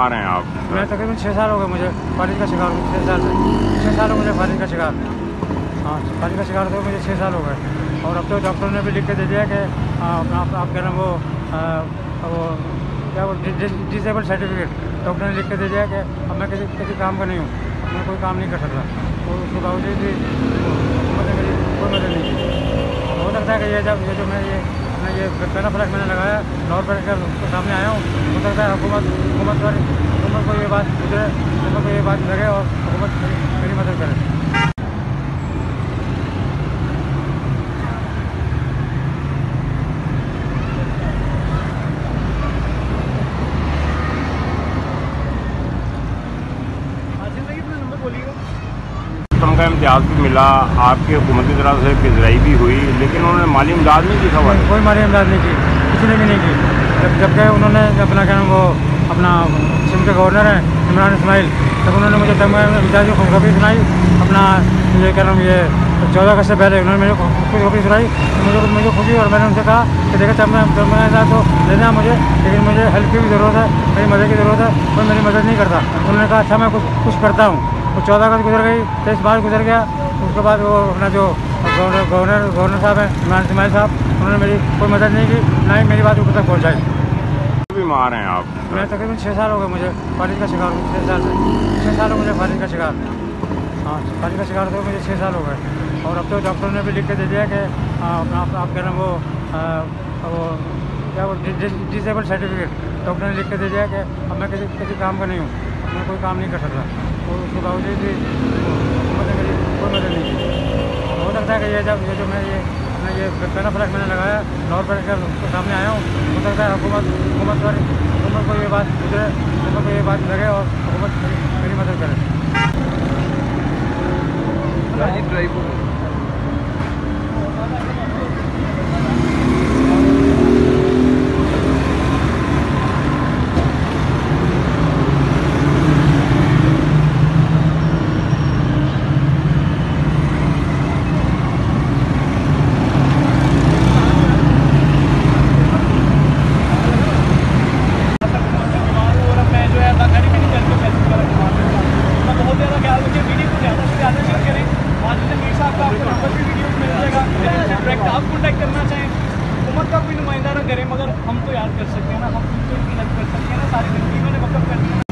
बीमार हैं आप? मैं तकरीबन छः साल हो गए मुझे फालिज का शिकार हूँ छः साल से। छः साल हो मुझे फालिज का शिकार। हाँ फालिज का शिकार हुए मुझे छः साल हो गए। और अब तो डॉक्टर ने भी लिख के दे दिया कि आप, आप कह रहे वो आ, वो क्या वो डिसेबल सर्टिफिकेट। डॉक्टर ने लिख के दे दिया कि अब मैं किसी किसी काम का नहीं हूँ। मैं कोई काम नहीं कर सकता। तो उसके बावजूद भी कोई मदद नहीं हो सकता है कि ये जब ये जो मैं ये अपना ये पहला फ्लैग मैंने लगाया लाहौर पर कर उसके सामने आया हूँ। हो सकता है हुकूमत हुकूमत पर हुकूमत को ये बात गुजरे, हुकूमत को ये बात लगे और हुकूमत मेरी मदद करे। मौसम का इम्तियाज़ भी मिला, आपकी हुकूमत की तरफ़ से पिजराई भी हुई, लेकिन उन्होंने माली इमदाद नहीं की खबर कोई माली इमदाद नहीं की, किसी ने भी नहीं की। जब जबकि उन्होंने अपना क्या नाम, वो अपना सिम के गवर्नर हैं, इमरान इसमाइल, तब उन्होंने मुझे इमदाद की खुशखबरी सुनाई, अपना ये क्या नाम, ये चौदह अगस्त से पहले उन्होंने मेरे को खुशखबरी सुनाई तो मुझे मुझे खुशी और मैंने उनसे कहा कि देखा तब मैं तब मैं तो लेना मुझे, लेकिन मुझे हेल्प की भी ज़रूरत है, मेरी मदद की ज़रूरत है, कोई मेरी मदद नहीं करता। उन्होंने कहा अच्छा मैं कुछ कुछ करता हूँ। तो चौदह अगस्त गुजर गई तेईस मार्च गुजर गया। उसके बाद वो अपना जो गवर्नर गवर्नर गवर्नर साहब हैं इमरान इसमाइल साहब उन्होंने मेरी कोई मदद नहीं की ना ही मेरी बात ऊपर तक पहुँचाई। बीमार हैं आप? मैं तकरीबन छः साल हो गए मुझे फालिज का शिकार हूँ छः साल से। छः साल हो मुझे फालिज का शिकार। हाँ फालिज का शिकार हुए मुझे छः साल हो गए। और अब तो डॉक्टर ने भी लिख के दे दिया कि आप, आप कह रहे वो वो क्या वो डिसेबल सर्टिफिकेट। डॉक्टर ने लिख के दे दिया कि अब मैं किसी किसी काम का नहीं हूँ मैं कोई काम नहीं कर सकता। तो उसके बावजूद भी मतलब मेरी कोई मदद नहीं हो। सकता है कि ये जब ये जो मैं ये मैं ये पहला फ्लैग मैंने लगाया लाहौर पर कर उसके सामने आया हूँ हो सकता है हुकूमत हुकूमत पर हुकूमत को ये बात गुजरे हुकूमत को ये बात लगे और हुकूमत मेरी, मेरी मदद करे बीमार हूँ और अब मैं जो है घर भी नहीं चल के पैसे वगैरह कमा सकता मैं बहुत ज़्यादा ख्याल रखिए वीडियो को ज़्यादा से ज़्यादा शेयर करें माजिद मीर साहब का आपको नंबर भी वीडियो में मिल जाएगा डायरेक्ट आप कॉन्टैक्ट करना चाहें हुकूमत का कोई नुमाइंदा ना करें मगर हम तो याद कर सकते हैं ना, हम इनकी हेल्प कर सकते हैं ना, सारे ज़िंदगी मैंने वक्त कर